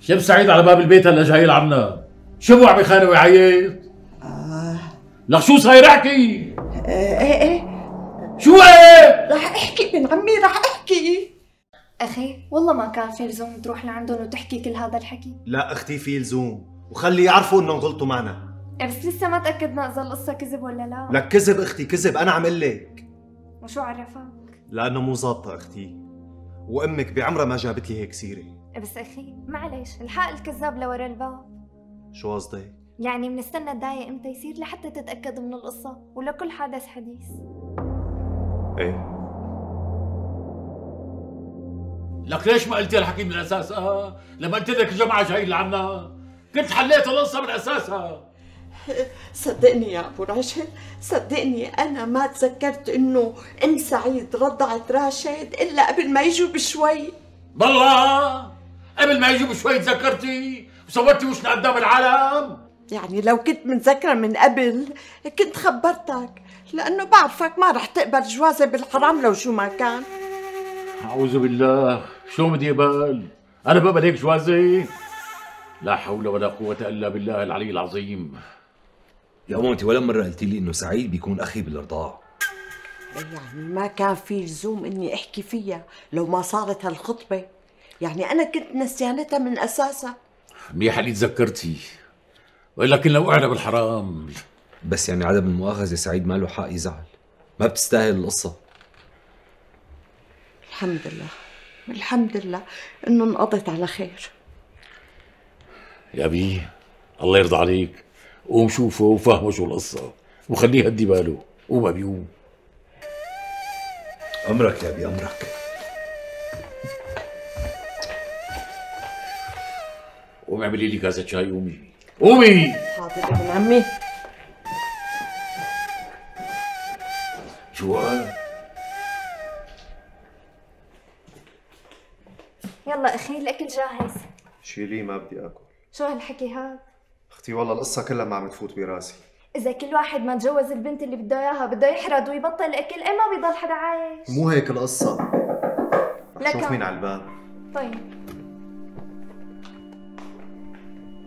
شب سعيد على باب البيت هلا جاي عنا شو عم يخانق ويعيط؟ آه. لك شو صاير أحكي؟ إيه إيه إيه شو إيه؟ رح أحكي ابن عمي رح أحكي. أخي والله ما كان في لزوم تروح لعندهم وتحكي كل هذا الحكي. لا أختي في لزوم. وخلي يعرفوا إنهم غلطوا معنا. بس لسه ما تأكدنا إذا القصة كذب ولا لا؟ لك كذب أختي كذب. أنا عم أقول لك. وشو عرفك؟ لأنه مو ظابطة أختي. وأمك بعمرها ما جابت لي هيك سيرة. بس أخي معلش الحق الكذاب لورا الباب. شو قصدك؟ يعني بنستنى الداية إمتى يصير لحتى تتأكد من القصة ولكل حدث حديث. إيه. لك ليش ما قلتي الحكي من الأساس؟ آه؟ لما قلت لك الجماعه جايين لعنا. كنت حليت القصة من أساسها. صدقني يا أبو راشد صدقني أنا ما تذكرت إنه ام سعيد رضعت راشد إلا قبل ما يجوا بشوي. بالله! قبل ما يجوا بشوي تذكرتي؟ وسويتي وشنا قدام العالم؟ يعني لو كنت متذكرة من قبل كنت خبرتك لأنه بعرفك ما رح تقبل جوازي بالحرام لو شو ما كان. أعوذ بالله. شو بدي اقبل أنا بقبل هيك جوازي لا حول ولا قوة إلا بالله العلي العظيم. يا ماما انت ولا مرة قلتي لي إنه سعيد بيكون أخي بالرضاعه يعني ما كان في لزوم إني أحكي فيها لو ما صارت هالخطبة. يعني أنا كنت نسيانتها من أساسها. منيح اللي تذكرتي. والا كنا وقعنا بالحرام بس يعني عدم المؤاخذة سعيد ما له حق يزعل. ما بتستاهل القصة. الحمد لله. الحمد لله إنه انقضت على خير. يا بي الله يرضى عليك. قوم شوفه وفهمه شو القصة وخليه يهدي باله قوم ابي قوم أمرك يا أبي أمرك. قومي اعملي لي كاسة شاي قومي. قومي! حاضر ابن عمي. شو قال؟ يلا أخي الأكل جاهز. شيلي ما بدي آكل. شو هالحكي هاد؟ أختي والله القصة كلها ما عم تفوت براسي. إذا كل واحد ما تجوز البنت اللي بده إياها بده يحرد ويبطل أكل إيه ما بيضل حدا عايش. مو هيك القصة. رح لك شوف مين على الباب. طيب.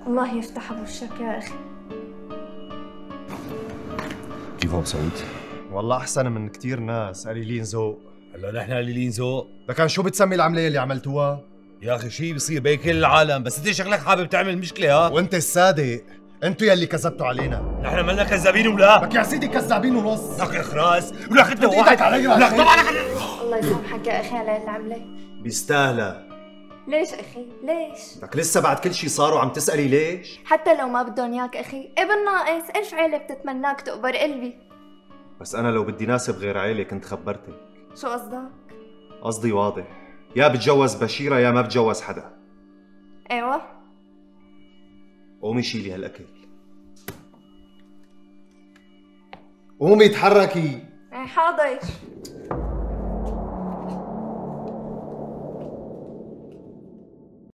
الله يفتح بوشك يا أخي. كيف ابو سعود؟ والله أحسن من كتير ناس. قليلين ذوق. هلا نحن قليلين ذوق. لكن شو بتسمي العملية اللي عملتوها؟ يا أخي شيء بصير بين كل العالم؟ بس أنت شكلك حابب تعمل مشكلة ها؟ وأنت الصادق. انتو يلي كذبتوا علينا. نحن مالنا كذابين ولا؟ لك يا سيدي كذابين ونص. لك اخراس ولك أنت إيدك واحد. علي يا لك أخي. طبعا الله يسامحك يا أخي على اللي عمله بيستاهلها ليش أخي؟ ليش؟ لك لسه بعد كل شيء صار وعم تسألي ليش؟ حتى لو ما بدهم إياك أخي. إيه بالناقص ألف عيلة بتتمناك تقبر قلبي؟ بس أنا لو بدي ناسب غير عيلة كنت خبرتك. شو قصدك؟ قصدي واضح. يا بتجوز بشيرة يا ما بتجوز حدا. أيوة. قومي شيلي هالأكل. قومي تحركي إيه حاضر.